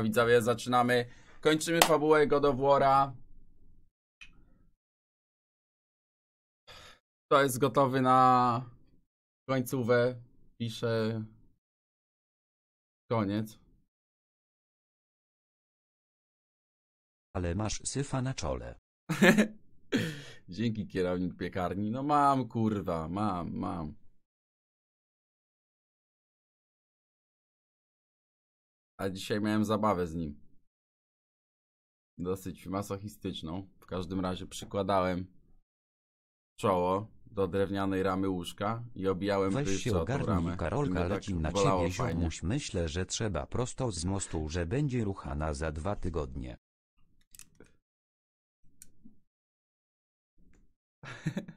Widzowie, zaczynamy. Kończymy fabułę God of War'a. To jest gotowy na końcówę. Piszę koniec. Ale masz syfa na czole. Dzięki kierownik piekarni. No mam kurwa, mam, mam. A dzisiaj miałem zabawę z nim. Dosyć masochistyczną. W każdym razie przykładałem czoło do drewnianej ramy łóżka i obijałem Weź się ogarnij, Karolka mnie leci tak na ciebie ziomuś. Myślę, że trzeba prosto z mostu, że będzie ruchana za dwa tygodnie.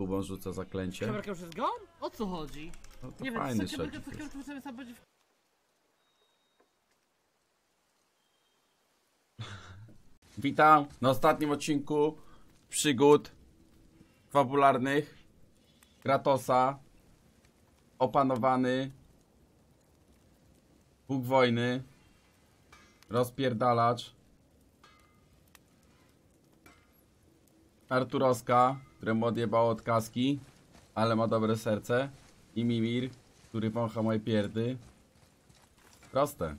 Kubon rzuca zaklęcie. Kamerka już jest gone? O co chodzi? No to Nie wiem, fajny co szocik to jest. kamerka sobie sam będzie w... Witam na ostatnim odcinku przygód fabularnych Kratosa opanowany Bóg wojny rozpierdalacz Arturoska, któremu odjebało od kaski ale ma dobre serce i Mimir, który wącha moje pierdy. Proste.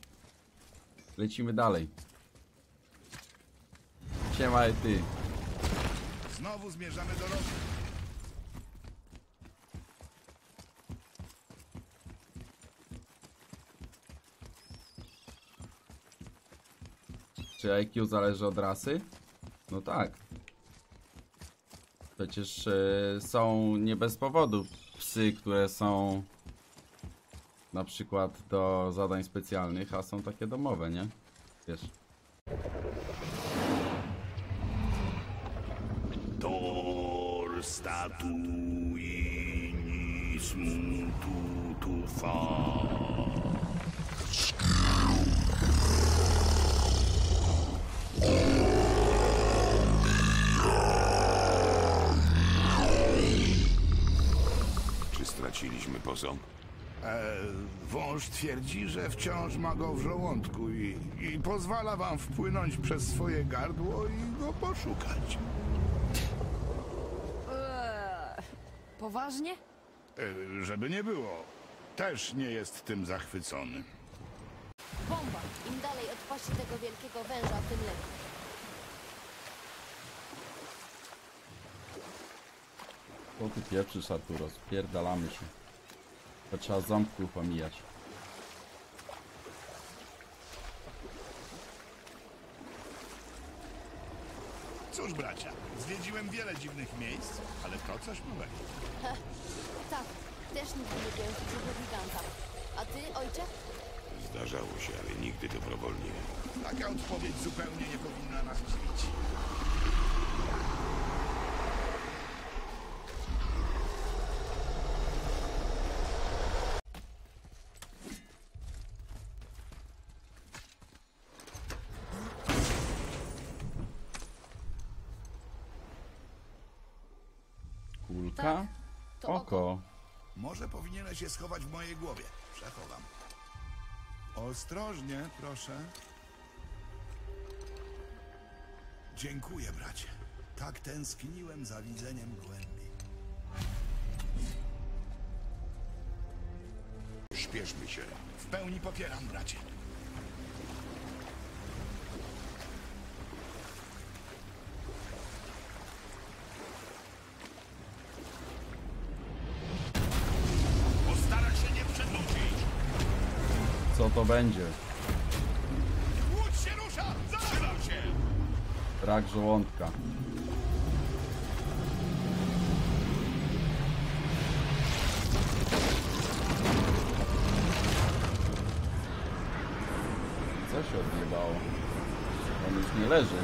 Lecimy dalej Siema ty Znowu zmierzamy do. Czy IQ zależy od rasy? No tak. Przecież e, są nie bez powodu psy, które są na przykład do zadań specjalnych, a są takie domowe, nie? Wiesz. Nis mutu tu fa. Czy straciliśmy posąg? E, wąż twierdzi, że wciąż ma go w żołądku i, i pozwala wam wpłynąć przez swoje gardło i go poszukać. Poważnie? E, żeby nie było, też nie jest tym zachwycony. Bomba! Im dalej od paści tego wielkiego węża, tym lepiej. Co ty pieprzysz, Arturo? Spierdalamy się. To trzeba ząbków omijać. Cóż, bracia, zwiedziłem wiele dziwnych miejsc, ale to coś nowego. Tak, też nigdy nie byłem w brzuchu giganta. A ty, ojcze? Zdarzało się, ale nigdy dobrowolnie. Taka odpowiedź zupełnie nie powinna nas dziwić. Kulka? Tak, to oko. Oko. Może powinieneś się schować w mojej głowie. Przechowam. Ostrożnie, proszę. Dziękuję, bracie. Tak tęskniłem za widzeniem głębi. Śpieszmy się. W pełni popieram, bracie. Będzie? Łódź się rusza! Zatrzymał się! Rak żołądka. Co się odjebało? On już nie leży.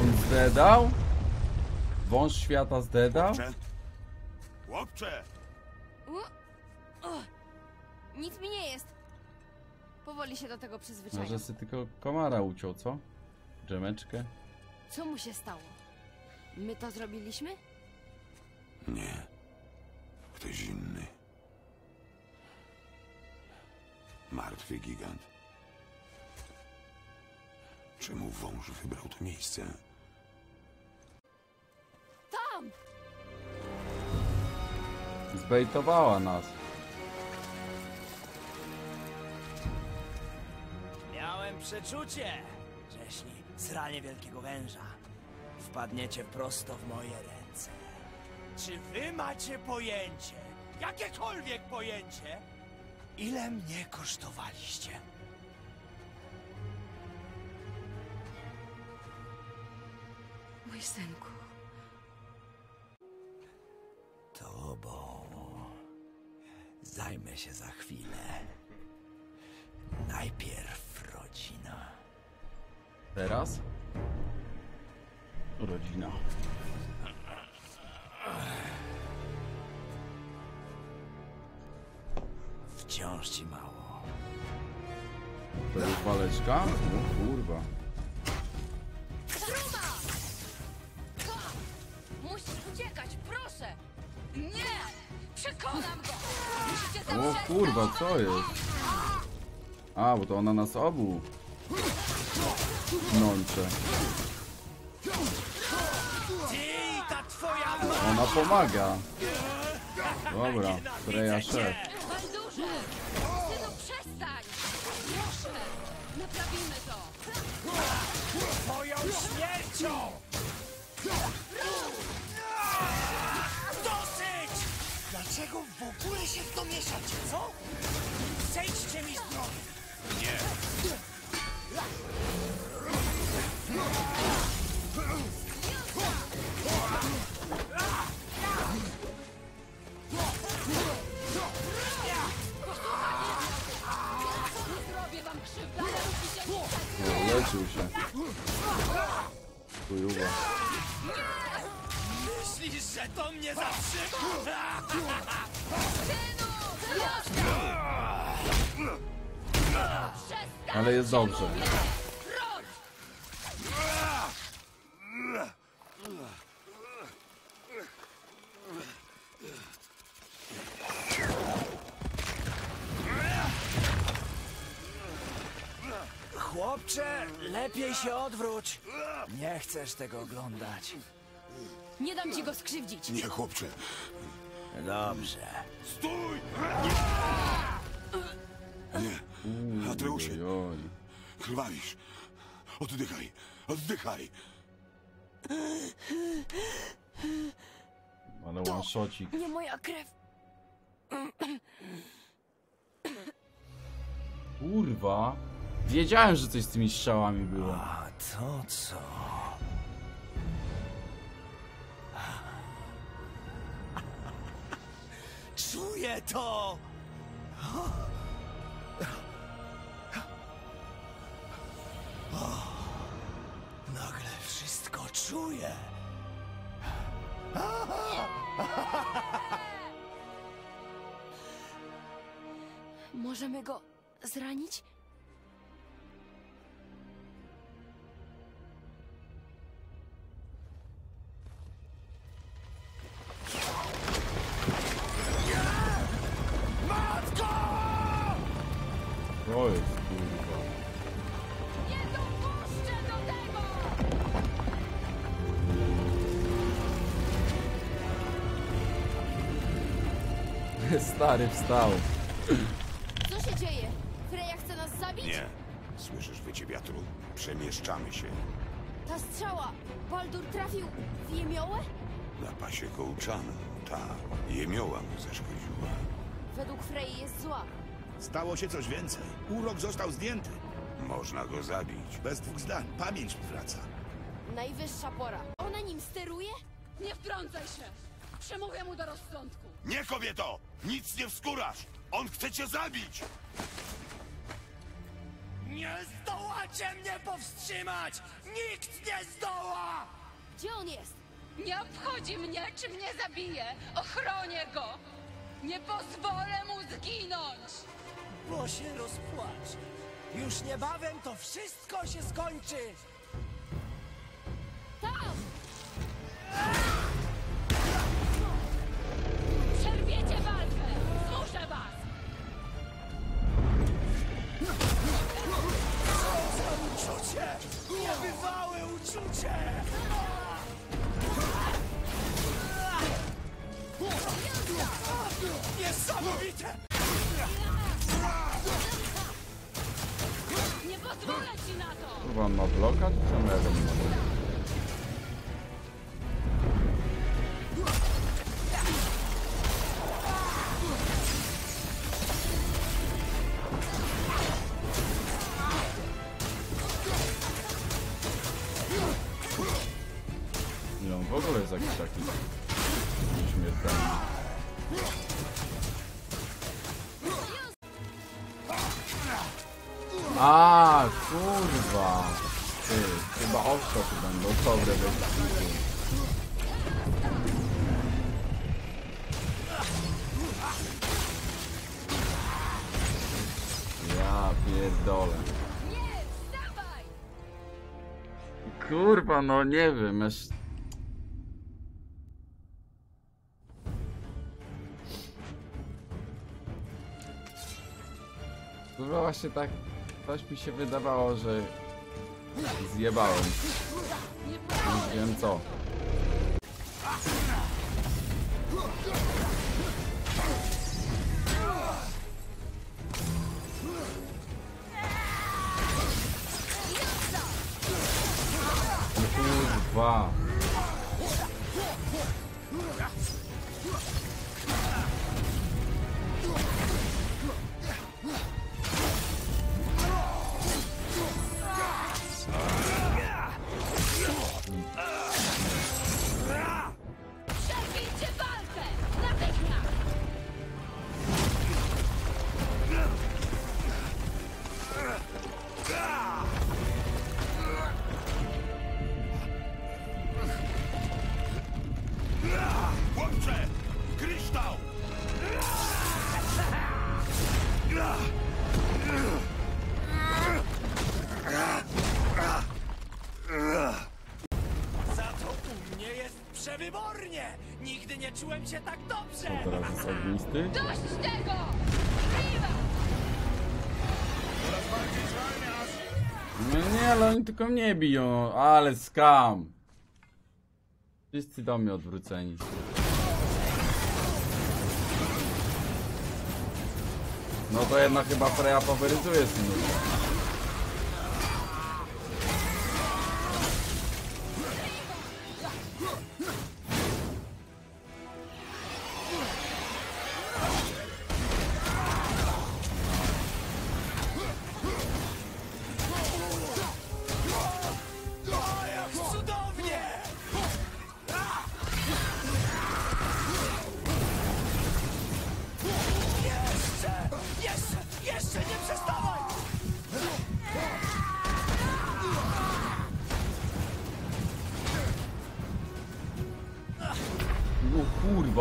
On zdedał? Wąż świata zdedał? Chłopcze! Chłopcze! Nic mi nie jest. Powoli się do tego przyzwyczaiłem. Może sobie tylko komara uciął, co? Dżemeczkę? Co mu się stało? My to zrobiliśmy? Nie. Ktoś inny. Martwy gigant. Czemu wąż wybrał to miejsce? Tam! Zbejtowała nas. Miałem przeczucie, że jeśli zranie wielkiego węża, wpadniecie prosto w moje ręce. Czy wy macie pojęcie, jakiekolwiek pojęcie, ile mnie kosztowaliście? Mój synku. Zajmę się za chwilę. Najpierw rodzina. Teraz? Rodzina. Wciąż ci mało. To jest waleczka? O kurwa. Truma! Musisz uciekać, proszę! Nie! Przekonam O kurwa, co jest? A, bo to ona nas obu. Ma... Ona pomaga. Dobra, Freya szef. Przestań! Proszę! Naprawimy to! Moją śmiercią! Dlaczego w ogóle się w to mieszacie, co? Zejdźcie mi z drogi! Nie zrobię wam krzywdy, ale musicie mi O, leczył się. Chujowa. Że to mnie zatrzyma? Ale jest dobrze. Chłopcze, lepiej się odwróć. Nie chcesz tego oglądać. Nie dam ci go skrzywdzić! Nie, chłopcze. Dobrze. Stój! Nie. Atreusie, krwawisz. Oddychaj. Oddychaj. Ale one shocik. Nie moja krew! Kurwa. Wiedziałem, że coś z tymi strzałami było. A to co? Czuję to! Nagle wszystko czuję. Możemy go zranić? To jest kurwa. Nie dopuszczę do tego! Stary wstał. Co się dzieje? Freya chce nas zabić? Nie. Słyszysz wycie wiatru? Przemieszczamy się. Ta strzała! Baldur trafił w jemiołę? Na pasie kołczana. Ta jemioła mu zaszkodziła. Według Frey jest zła. Stało się coś więcej. Urok został zdjęty. Można go zabić. Bez dwóch zdań. Pamięć mi wraca. Najwyższa pora. Ona nim steruje? Nie wtrącaj się! Przemówię mu do rozsądku. Nie, kobieto! Nic nie wskórasz! On chce cię zabić! Nie zdołacie mnie powstrzymać! Nikt nie zdoła! Gdzie on jest? Nie obchodzi mnie, czy mnie zabije. Ochronię go. Nie pozwolę mu zginąć. Bo się rozpłacze. Już niebawem to wszystko się skończy! A, kurwa. Ty, chyba owszo tu będą dobre wyścigi. Ja pierdolę. Kurwa, no nie wiem, aż... Kurwa, właśnie tak... Coś mi się wydawało, że... Zjebałem. Już wiem co. Kurwa. Nigdy nie czułem się tak dobrze! To teraz jest ognisty? Dość tego! Viva! No nie, ale oni tylko mnie biją. Ale skam. Wszyscy do mnie odwróceni. No to jednak chyba Freya faworyzuje Synusa.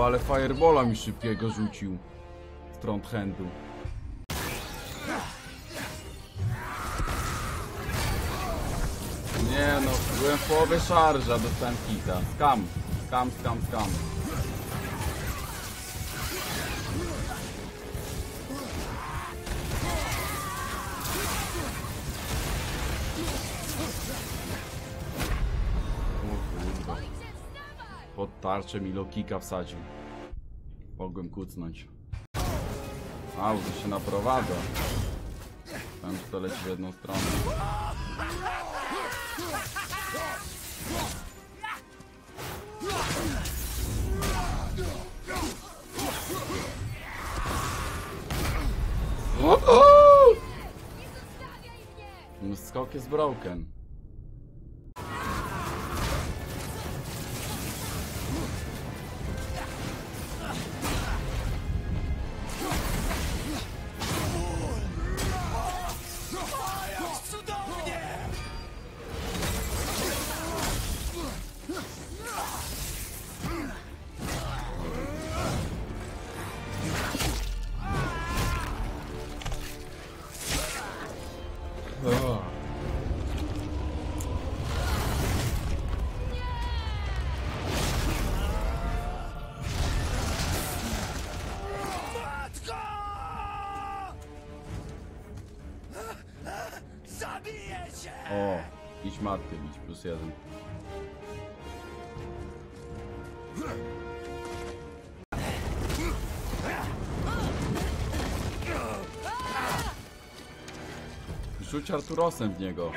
Ale firebola mi szybkiego rzucił. Z front handu. Nie no, byłem w połowie szarża, dostałem hita. Skam, skam, skam, skam. Pod tarczę mi lokika wsadził. Mogłem kucnąć. Au, to się naprowadza. Tam że to leci w jedną stronę. O, o! No, Skok jest broken. Idź matkę bić, plus jeden. Rzuć Arturosem w niego.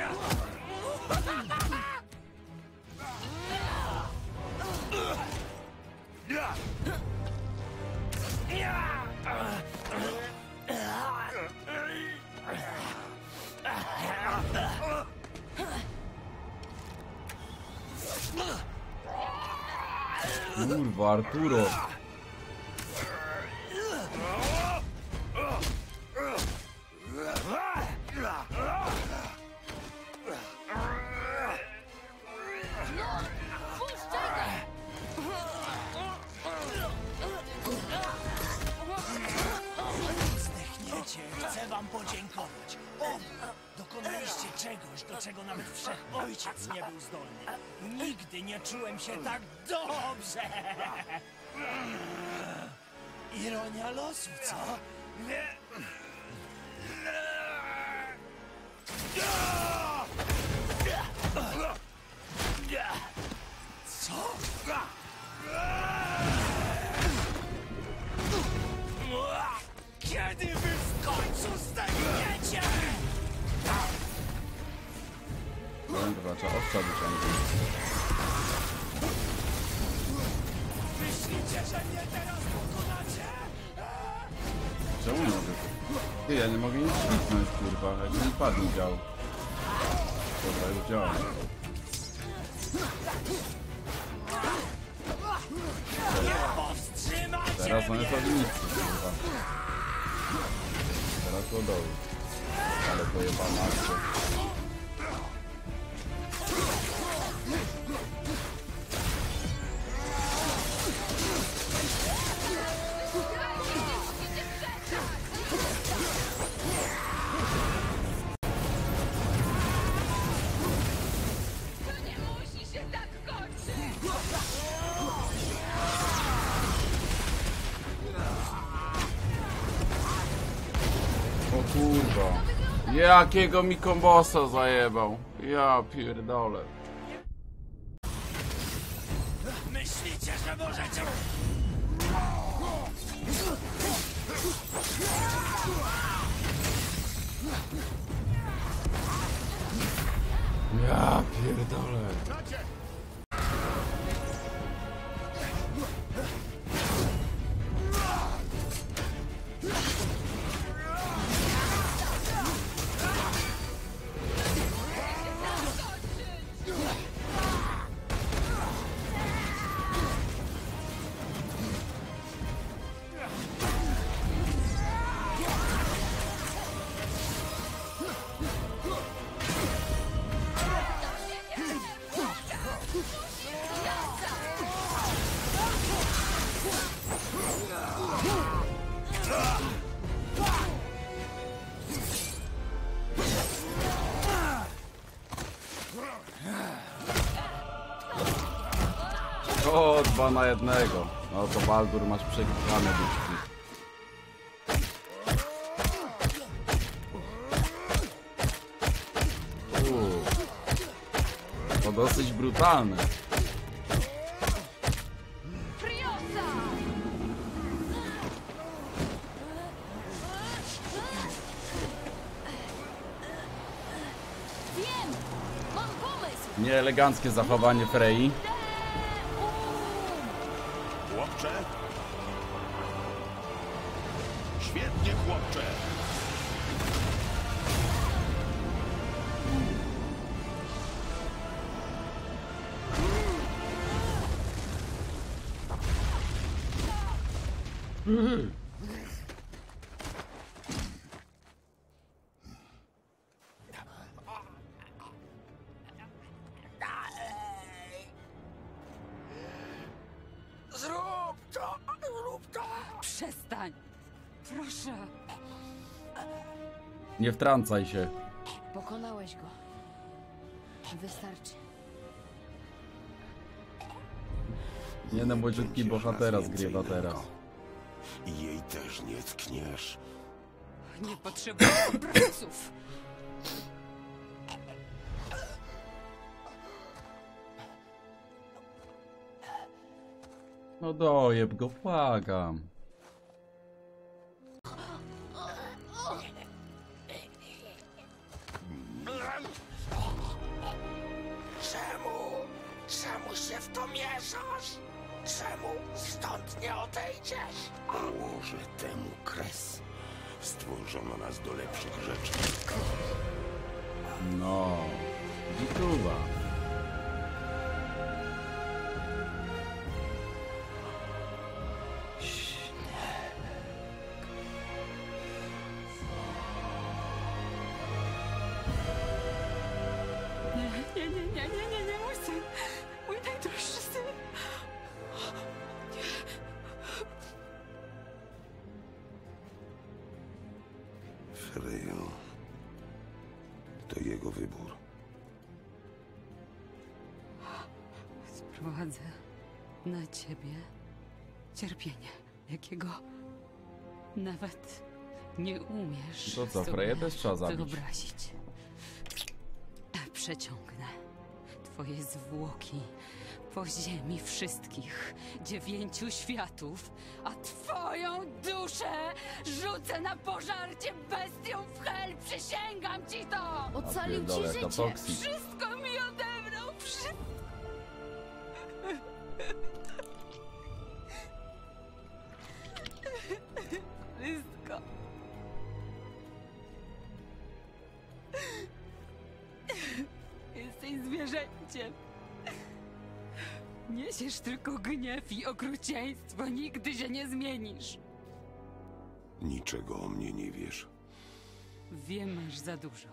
Kurwa, czegoś, do czego nawet wszechojciec nie był zdolny. Nigdy nie czułem się tak dobrze. Ironia losu, co? Nie. Co? Trzeba ostrza wyciągnąć. Myślicie, że mnie teraz pokonacie? Czemu nie mogę? Ty, ja nie mogę nic kliknąć, kurwa, jak mi padł dział. Dobra, już działa. Powstrzymajcie Teraz on mnie! jest ognisty, kurwa. Teraz do dołu. Ale pojebana akcja. Jakiego mi kombosa zajebał. Ja pierdolę. Myślicie, że możecie... Ja pierdolę. Dwa na jednego. No to Baldur masz przegrane bitki. Uuu. To dosyć brutalne. Nieeleganckie zachowanie Frei. Chłopcze? Świetnie, chłopcze! Zrób Nie wtrącaj się. Pokonałeś go. Wystarczy. Nie no, na młodziutki bohatera zgrywa teraz. I jej też nie tkniesz. Nie potrzebuję obrazów. No dojeb go, błagam. Jego wybór. Sprowadzę na ciebie cierpienie, jakiego nawet nie umiesz To co, sobie Freję też trzeba zabić. wyobrazić. Przeciągnę twoje zwłoki po ziemi wszystkich dziewięciu światów, a twoją duszę rzucę na pożarcie bestią w hel, przysięgam ci to! Ocalił ci życie! Wszystko okrucieństwo, nigdy się nie zmienisz. Niczego o mnie nie wiesz. Wiem, masz za dużo.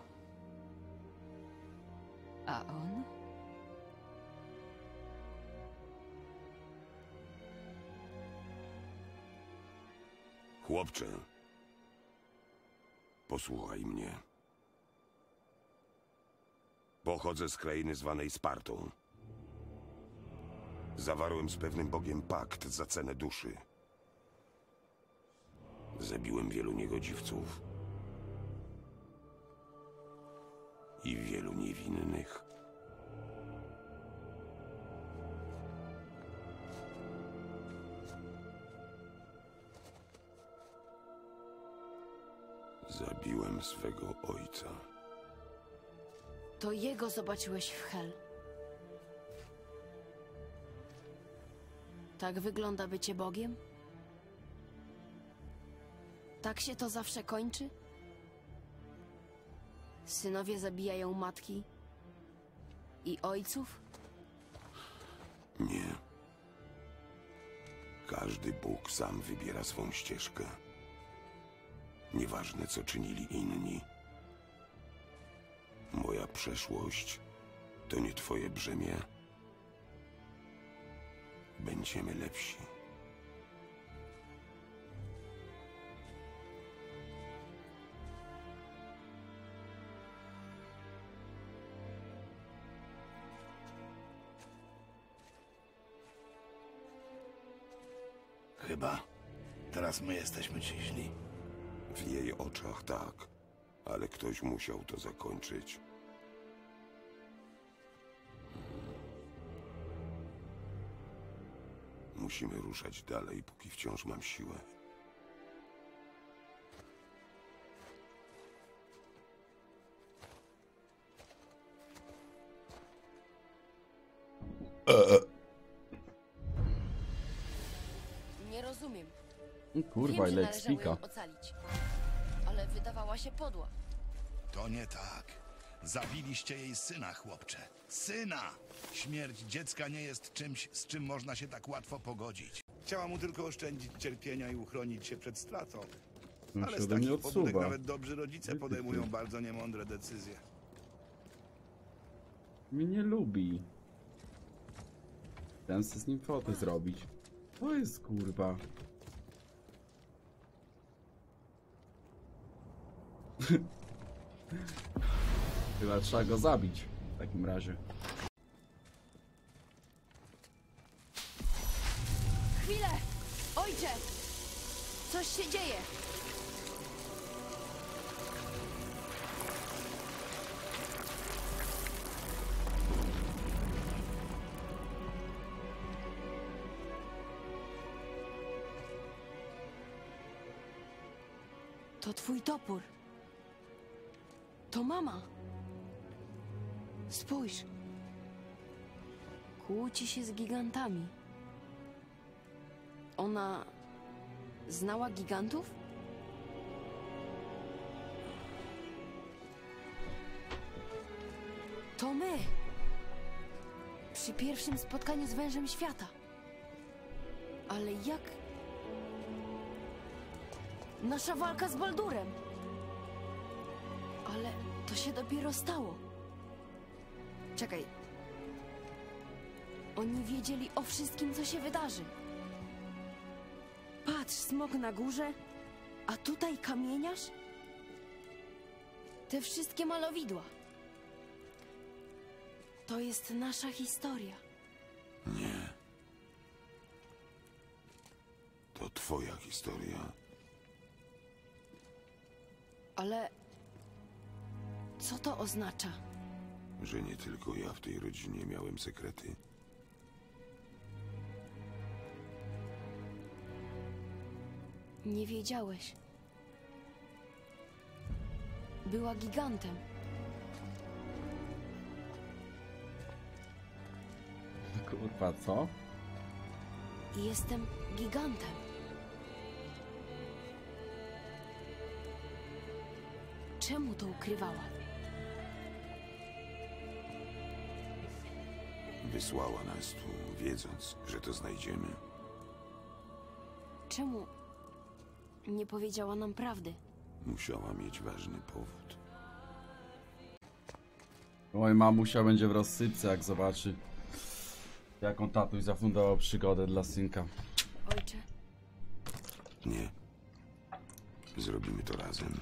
A on? Chłopcze. Posłuchaj mnie. Pochodzę z krainy zwanej Spartą. Zawarłem z pewnym bogiem pakt za cenę duszy. Zabiłem wielu niegodziwców. I wielu niewinnych. Zabiłem swego ojca. To jego zobaczyłeś w Hel. Tak wygląda bycie Bogiem? Tak się to zawsze kończy? Synowie zabijają matki i ojców? Nie. Każdy Bóg sam wybiera swą ścieżkę. Nieważne, co czynili inni. Moja przeszłość to nie twoje brzemię. Będziemy lepsi. Chyba. Teraz my jesteśmy ci źli. W jej oczach tak, ale ktoś musiał to zakończyć. Musimy ruszać dalej, póki wciąż mam siłę. Nie rozumiem. Kurwa, Wiem, że ile należało ocalić. Ale wydawała się podła. To nie tak. Zabiliście jej syna, chłopcze. Syna! Śmierć dziecka nie jest czymś, z czym można się tak łatwo pogodzić. Chciała mu tylko oszczędzić cierpienia i uchronić się przed stratą. On Ale z takich pobudek nawet dobrzy rodzice podejmują bardzo niemądre decyzje. Mnie nie lubi. Ten chce z nim fotę zrobić. To jest kurwa. Chyba trzeba go zabić w takim razie. Chwilę! Ojcze! Coś się dzieje! To twój topór. To mama. Spójrz. Kłóci się z gigantami. Ona znała gigantów? To my. Przy pierwszym spotkaniu z wężem świata. Ale jak Nasza walka z Baldurem. Ale to się dopiero stało. Czekaj. Oni wiedzieli o wszystkim, co się wydarzy. Patrz, smok na górze, a tutaj kamieniarz. Te wszystkie malowidła. To jest nasza historia. Nie. To twoja historia. Ale co to oznacza? Że nie tylko ja w tej rodzinie miałem sekrety. Nie wiedziałeś. Była gigantem. Kurwa, co? Jestem gigantem. Czemu to ukrywała? Wysłała nas tu, wiedząc, że to znajdziemy. Czemu nie powiedziała nam prawdy? Musiała mieć ważny powód. Oj, mamusia będzie w rozsypce, jak zobaczy, jaką tatuś zafundował przygodę dla synka. Ojcze, Nie. Zrobimy to razem.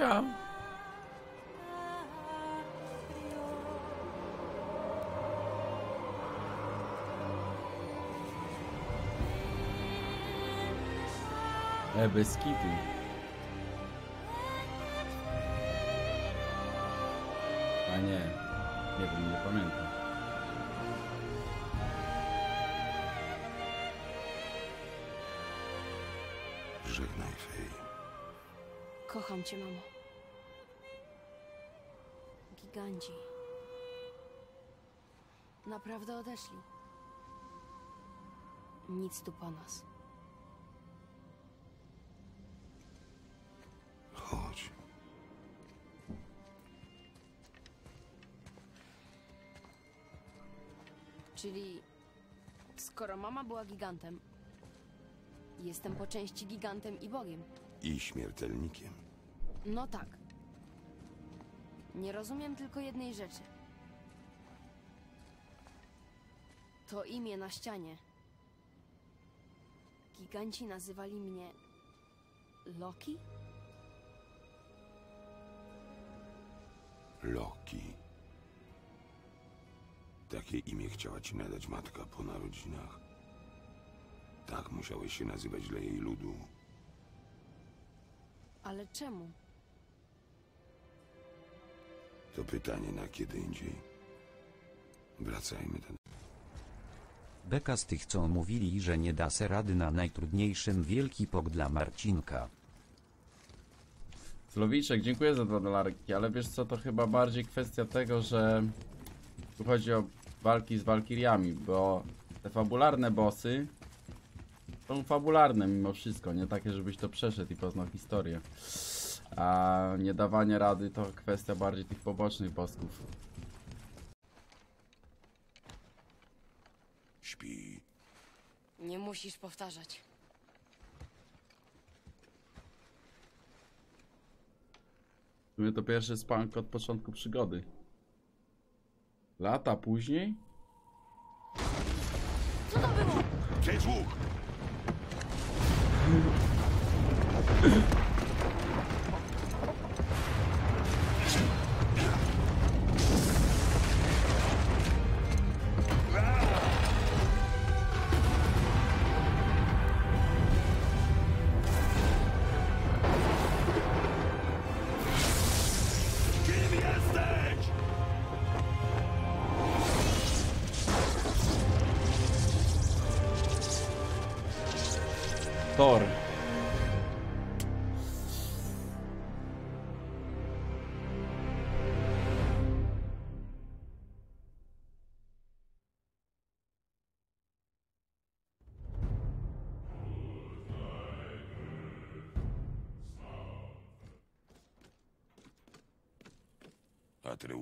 Mamusia. E, bez kitu. A nie, nie wiem, nie pamiętam. Żegnaj, Fej. Kocham cię, mamo. Giganci. Naprawdę odeszli. Nic tu po nas. Chodź. Czyli skoro mama była gigantem, jestem po części gigantem i Bogiem. I śmiertelnikiem. No tak. Nie rozumiem tylko jednej rzeczy. To imię na ścianie. Giganci nazywali mnie Loki? Loki. Takie imię chciała ci nadać matka po narodzinach. Tak musiałeś się nazywać dla jej ludu. Ale czemu? To pytanie na kiedy indziej. Wracajmy do... Beka z tych co mówili, że nie da se rady na najtrudniejszym wielki pok dla Marcinka. Słowiczek, dziękuję za dwa dolarki, ale wiesz co, to chyba bardziej kwestia tego, że tu chodzi o walki z walkiriami, bo te fabularne bossy są fabularne mimo wszystko, nie takie, żebyś to przeszedł i poznał historię. A nie dawanie rady to kwestia bardziej tych pobocznych bossów. Śpi. Nie musisz powtarzać. sumie to pierwszy spank od początku przygody. Lata później? Co to było? Łuk! Thank you.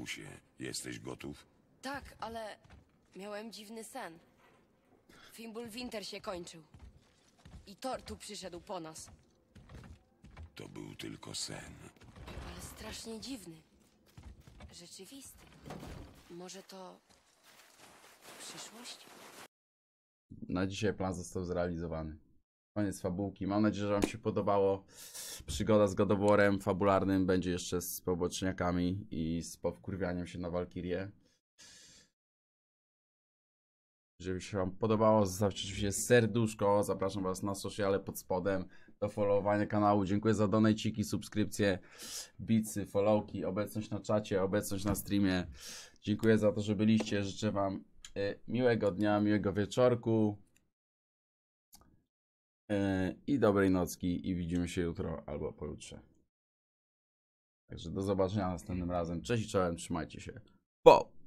Atreusie, jesteś gotów? Tak, ale miałem dziwny sen. Fimbul Winter się kończył. I Thor tu przyszedł po nas. To był tylko sen. Ale strasznie dziwny. Rzeczywisty. Może to... przyszłość? Na dzisiaj plan został zrealizowany. Koniec fabułki. Mam nadzieję, że Wam się podobało. Przygoda z godoworem fabularnym będzie jeszcze z poboczniakami i z powkurwianiem się na Walkirię. Jeżeli się Wam podobało, zostawcie oczywiście serduszko. Zapraszam Was na sociale pod spodem do followowania kanału. Dziękuję za donajciki, subskrypcje, bicy, followki, obecność na czacie, obecność na streamie. Dziękuję za to, że byliście. Życzę Wam e, miłego dnia, miłego wieczorku. E, I dobrej nocki i widzimy się jutro albo pojutrze. Także do zobaczenia następnym razem. Cześć i czołem, trzymajcie się. Po!